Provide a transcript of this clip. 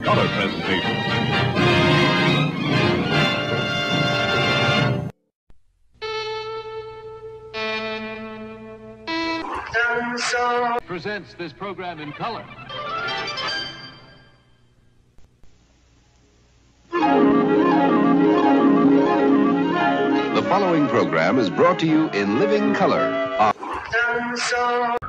Another presentation. Presents this program in color. The following program is brought to you in living color. on